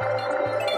Música